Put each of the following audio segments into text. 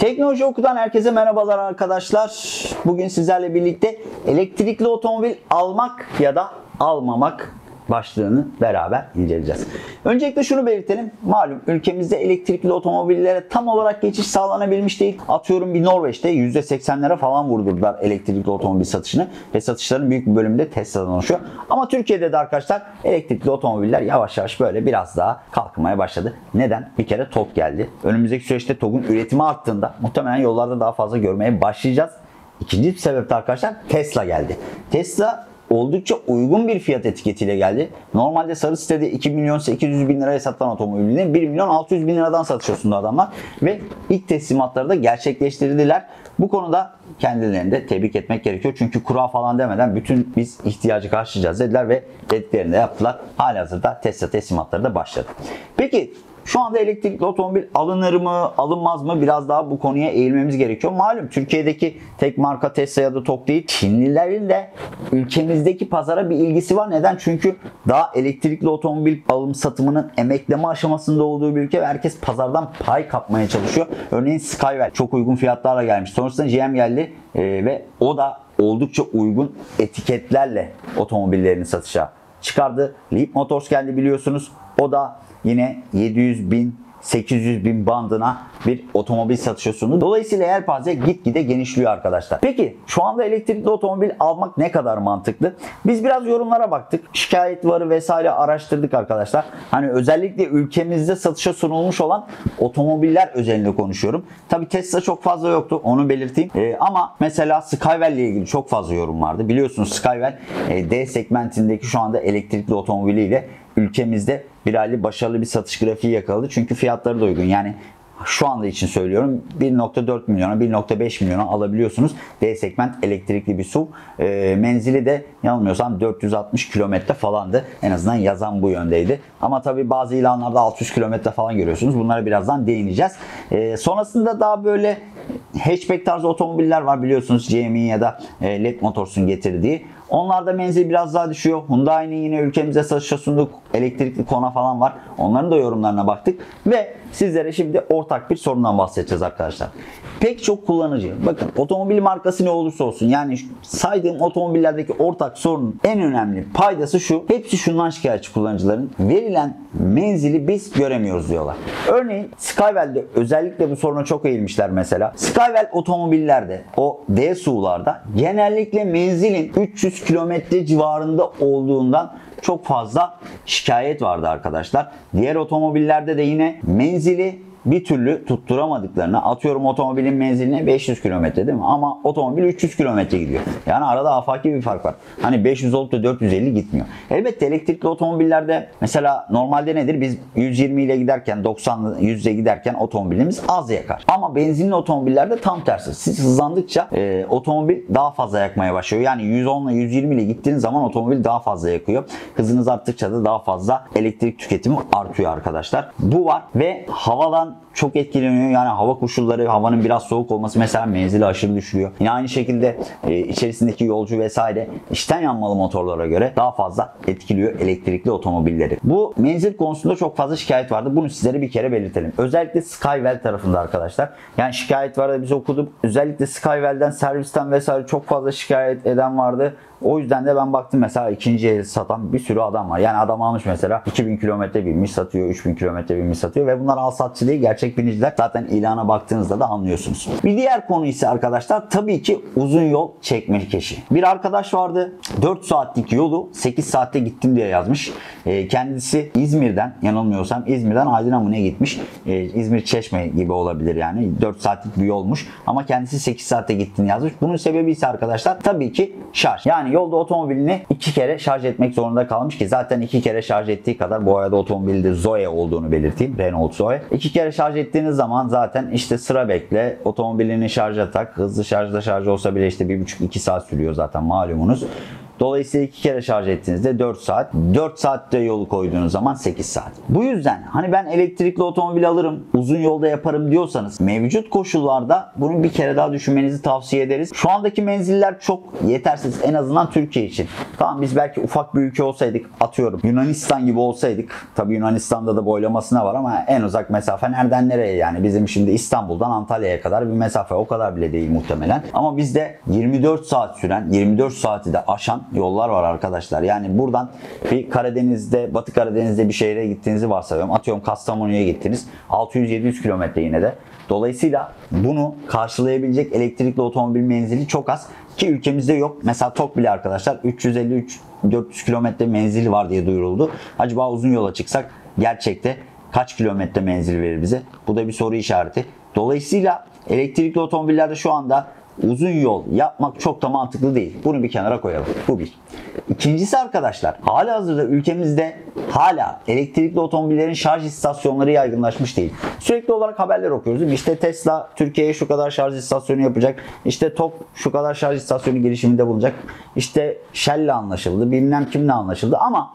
Teknoloji Oku'dan herkese merhabalar arkadaşlar. Bugün sizlerle birlikte elektrikli otomobil almak ya da almamak başlığını beraber inceleyeceğiz. Öncelikle şunu belirtelim. Malum ülkemizde elektrikli otomobillere tam olarak geçiş sağlanabilmiş değil. Atıyorum bir Norveç'te %80'lere falan vurdurdular elektrikli otomobil satışını ve satışların büyük bir bölümü de Tesla'dan oluşuyor. Ama Türkiye'de de arkadaşlar elektrikli otomobiller yavaş yavaş böyle biraz daha kalkmaya başladı. Neden? Bir kere TOG geldi. Önümüzdeki süreçte TOG'un üretimi arttığında muhtemelen yollarda daha fazla görmeye başlayacağız. İkinci bir sebep de arkadaşlar Tesla geldi. Tesla oldukça uygun bir fiyat etiketiyle geldi. Normalde sarı sitede 2 milyon 800 bin liraya satılan otomobilini 1 milyon 600 bin liradan satışa sundu adamlar. Ve ilk teslimatları da gerçekleştirdiler. Bu konuda kendilerini de tebrik etmek gerekiyor. Çünkü kura falan demeden bütün biz ihtiyacı karşılayacağız dediler ve dediklerini de yaptılar. Halihazırda Tesla teslimatları da başladı. Peki şu anda elektrikli otomobil alınır mı, alınmaz mı? Biraz daha bu konuya eğilmemiz gerekiyor. Malum Türkiye'deki tek marka Tesla ya da TOG değil. Çinlilerin de ülkemizdeki pazara bir ilgisi var. Neden? Çünkü daha elektrikli otomobil alım satımının emekleme aşamasında olduğu bir ülke ve herkes pazardan pay kapmaya çalışıyor. Örneğin Skywell çok uygun fiyatlarla gelmiş. Sonrasında GM geldi e, ve o da oldukça uygun etiketlerle otomobillerini satışa çıkardı. Leap Motors geldi biliyorsunuz. O da yine 700 bin 800 bin bandına bir otomobil satışı sundu. Dolayısıyla yelpaze gitgide genişliyor arkadaşlar. Peki şu anda elektrikli otomobil almak ne kadar mantıklı? Biz biraz yorumlara baktık. Şikayet varı vesaire araştırdık arkadaşlar. Hani özellikle ülkemizde satışa sunulmuş olan otomobiller özelinde konuşuyorum. Tabi Tesla çok fazla yoktu onu belirteyim. Ee, ama mesela Skywell ile ilgili çok fazla yorum vardı. Biliyorsunuz Skywell e, D segmentindeki şu anda elektrikli otomobiliyle ülkemizde bir aylık başarılı bir satış grafiği yakaladı. Çünkü fiyatları da uygun. Yani şu anda için söylüyorum 1.4 milyona 1.5 milyona alabiliyorsunuz. D segment elektrikli bir SUV. E, menzili de yanılmıyorsam 460 kilometre falandı. En azından yazan bu yöndeydi. Ama tabi bazı ilanlarda 600 kilometre falan görüyorsunuz. Bunlara birazdan değineceğiz. E, sonrasında daha böyle hatchback tarzı otomobiller var biliyorsunuz GM'in ya da LED Motors'un getirdiği. Onlarda menzil biraz daha düşüyor. Hyundai'nin yine ülkemize satışa sunduk. Elektrikli Kona falan var. Onların da yorumlarına baktık. Ve sizlere şimdi ortak bir sorundan bahsedeceğiz arkadaşlar. Pek çok kullanıcı, bakın otomobil markası ne olursa olsun yani saydığım otomobillerdeki ortak sorunun en önemli paydası şu. Hepsi şundan şikayetçi kullanıcıların verilen menzili biz göremiyoruz diyorlar. Örneğin Skywell'de özellikle bu soruna çok eğilmişler mesela. Skywell otomobillerde o D SUV'larda genellikle menzilin 300 kilometre civarında olduğundan çok fazla şikayet vardı arkadaşlar. Diğer otomobillerde de yine menzili bir türlü tutturamadıklarını atıyorum otomobilin menziline 500 kilometre değil mi? Ama otomobil 300 kilometre gidiyor. Yani arada afaki bir fark var. Hani 500 olup da 450 gitmiyor. Elbette elektrikli otomobillerde mesela normalde nedir? Biz 120 ile giderken 90 100 ile giderken otomobilimiz az yakar. Ama benzinli otomobillerde tam tersi. Siz hızlandıkça e, otomobil daha fazla yakmaya başlıyor. Yani 110 ile 120 ile gittiğiniz zaman otomobil daha fazla yakıyor. Hızınız arttıkça da daha fazla elektrik tüketimi artıyor arkadaşlar. Bu var ve havadan çok etkileniyor. Yani hava koşulları, havanın biraz soğuk olması mesela menzili aşırı düşürüyor. Yine aynı şekilde e, içerisindeki yolcu vesaire içten yanmalı motorlara göre daha fazla etkiliyor elektrikli otomobilleri. Bu menzil konusunda çok fazla şikayet vardı. Bunu sizlere bir kere belirtelim. Özellikle Skywell tarafında arkadaşlar. Yani şikayet vardı biz okuduk. Özellikle Skywell'den servisten vesaire çok fazla şikayet eden vardı. O yüzden de ben baktım mesela ikinci el satan bir sürü adam var. Yani adam almış mesela 2000 kilometre binmiş satıyor, 3000 kilometre binmiş satıyor ve bunlar al satçı değil gerçek biniciler. Zaten ilana baktığınızda da anlıyorsunuz. Bir diğer konu ise arkadaşlar tabii ki uzun yol çekme keşi. Bir arkadaş vardı 4 saatlik yolu 8 saatte gittim diye yazmış. E, kendisi İzmir'den yanılmıyorsam İzmir'den Aydın'a mı ne gitmiş? E, İzmir Çeşme gibi olabilir yani. 4 saatlik bir yolmuş ama kendisi 8 saatte gittiğini yazmış. Bunun sebebi ise arkadaşlar tabii ki şarj. Yani yani yolda otomobilini iki kere şarj etmek zorunda kalmış ki zaten iki kere şarj ettiği kadar bu arada otomobilde Zoe olduğunu belirteyim. Renault Zoe. İki kere şarj ettiğiniz zaman zaten işte sıra bekle, otomobilini şarja tak. Hızlı şarjda şarj olsa bile işte 1,5-2 saat sürüyor zaten malumunuz. Dolayısıyla iki kere şarj ettiğinizde 4 saat. 4 saatte yolu koyduğunuz zaman 8 saat. Bu yüzden hani ben elektrikli otomobil alırım, uzun yolda yaparım diyorsanız mevcut koşullarda bunu bir kere daha düşünmenizi tavsiye ederiz. Şu andaki menziller çok yetersiz en azından Türkiye için. Tamam biz belki ufak bir ülke olsaydık atıyorum Yunanistan gibi olsaydık tabii Yunanistan'da da boylamasına var ama en uzak mesafe nereden nereye yani bizim şimdi İstanbul'dan Antalya'ya kadar bir mesafe o kadar bile değil muhtemelen. Ama bizde 24 saat süren 24 saati de aşan yollar var arkadaşlar. Yani buradan bir Karadeniz'de Batı Karadeniz'de bir şehre gittiğinizi varsayıyorum. Atıyorum Kastamonu'ya gittiniz. 600-700 kilometre yine de. Dolayısıyla bunu karşılayabilecek elektrikli otomobil menzili çok az. Ki ülkemizde yok. Mesela TOK bile arkadaşlar 353-400 kilometre menzili var diye duyuruldu. Acaba uzun yola çıksak gerçekte kaç kilometre menzil verir bize? Bu da bir soru işareti. Dolayısıyla elektrikli otomobillerde şu anda uzun yol yapmak çok da mantıklı değil. Bunu bir kenara koyalım. Bu bir. İkincisi arkadaşlar hala hazırda ülkemizde hala elektrikli otomobillerin şarj istasyonları yaygınlaşmış değil. Sürekli olarak haberler okuyoruz. İşte Tesla Türkiye'ye şu kadar şarj istasyonu yapacak. İşte TOP şu kadar şarj istasyonu girişiminde bulunacak. İşte Shell'le anlaşıldı. Bilmem kimle anlaşıldı. Ama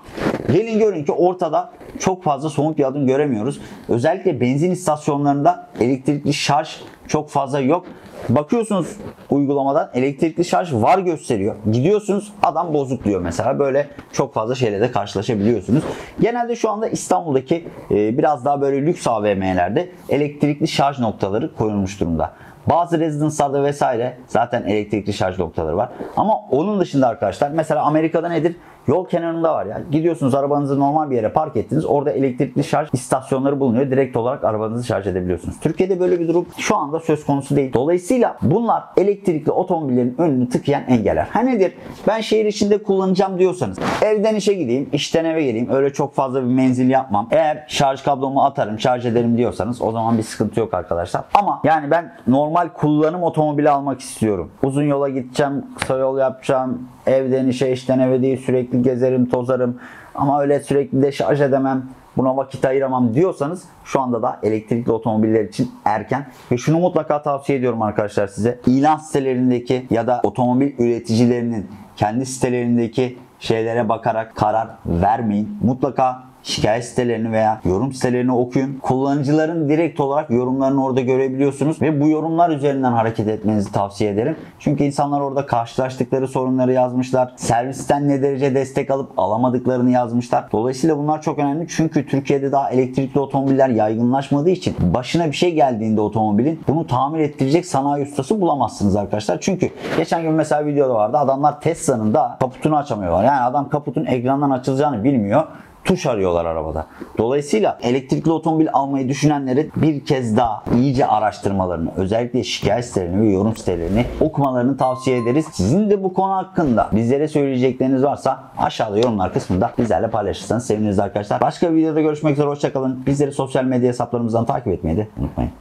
gelin görün ki ortada çok fazla somut bir adım göremiyoruz. Özellikle benzin istasyonlarında elektrikli şarj çok fazla yok. Bakıyorsunuz uygulamadan elektrikli şarj var gösteriyor. Gidiyorsunuz adam bozuk diyor mesela. Böyle çok fazla şeyle de karşılaşabiliyorsunuz. Genelde şu anda İstanbul'daki e, biraz daha böyle lüks AVM'lerde elektrikli şarj noktaları koyulmuş durumda. Bazı rezidanslarda vesaire zaten elektrikli şarj noktaları var. Ama onun dışında arkadaşlar mesela Amerika'da nedir? Yol kenarında var ya. Gidiyorsunuz arabanızı normal bir yere park ettiniz. Orada elektrikli şarj istasyonları bulunuyor. Direkt olarak arabanızı şarj edebiliyorsunuz. Türkiye'de böyle bir durum şu anda söz konusu değil. Dolayısıyla bunlar elektrikli otomobillerin önünü tıkayan engeller. Ha nedir? Ben şehir içinde kullanacağım diyorsanız evden işe gideyim, işten eve geleyim. Öyle çok fazla bir menzil yapmam. Eğer şarj kablomu atarım, şarj ederim diyorsanız o zaman bir sıkıntı yok arkadaşlar. Ama yani ben normal kullanım otomobili almak istiyorum. Uzun yola gideceğim, kısa yol yapacağım. Evden işe, işten eve değil sürekli gezerim, tozarım. Ama öyle sürekli de şarj edemem buna vakit ayıramam diyorsanız şu anda da elektrikli otomobiller için erken ve şunu mutlaka tavsiye ediyorum arkadaşlar size. İlan sitelerindeki ya da otomobil üreticilerinin kendi sitelerindeki şeylere bakarak karar vermeyin. Mutlaka şikayet sitelerini veya yorum sitelerini okuyun. Kullanıcıların direkt olarak yorumlarını orada görebiliyorsunuz ve bu yorumlar üzerinden hareket etmenizi tavsiye ederim. Çünkü insanlar orada karşılaştıkları sorunları yazmışlar. Servisten ne derece destek alıp alamadıklarını yazmışlar. Dolayısıyla bunlar çok önemli. Çünkü Türkiye'de daha elektrikli otomobiller yaygınlaşmadığı için başına bir şey geldiğinde otomobilin bunu tamir ettirecek sanayi ustası bulamazsınız arkadaşlar. Çünkü geçen gün mesela videoda vardı. Adamlar Tesla'nın da kaputunu açamıyorlar. Yani adam kaputun ekrandan açılacağını bilmiyor tuş arıyorlar arabada. Dolayısıyla elektrikli otomobil almayı düşünenlerin bir kez daha iyice araştırmalarını, özellikle şikayet sitelerini ve yorum sitelerini okumalarını tavsiye ederiz. Sizin de bu konu hakkında bizlere söyleyecekleriniz varsa aşağıda yorumlar kısmında bizlerle paylaşırsanız seviniriz arkadaşlar. Başka bir videoda görüşmek üzere hoşçakalın. Bizleri sosyal medya hesaplarımızdan takip etmeyi de unutmayın.